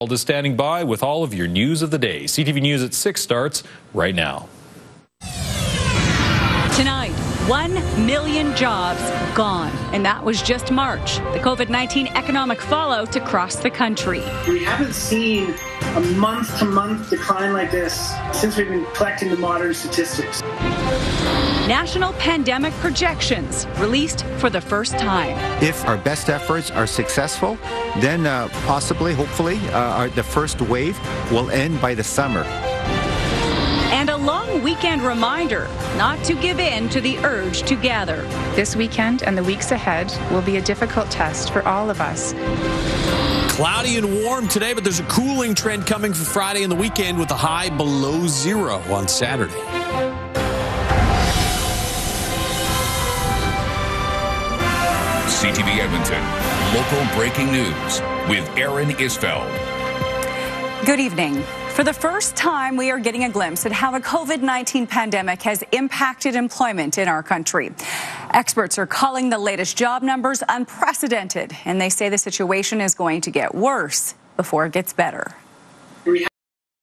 is standing by with all of your news of the day. CTV News at 6 starts right now. Tonight, 1 million jobs gone. And that was just March. The COVID 19 economic fallout across the country. We haven't seen a month to month decline like this since we've been collecting the modern statistics. National pandemic projections released for the first time. If our best efforts are successful, then uh, possibly, hopefully, uh, our, the first wave will end by the summer. And a long weekend reminder not to give in to the urge to gather. This weekend and the weeks ahead will be a difficult test for all of us. Cloudy and warm today, but there's a cooling trend coming for Friday and the weekend with a high below zero on Saturday. CTV Edmonton, local breaking news with Erin Isfeld. Good evening. For the first time, we are getting a glimpse at how the COVID 19 pandemic has impacted employment in our country. Experts are calling the latest job numbers unprecedented, and they say the situation is going to get worse before it gets better.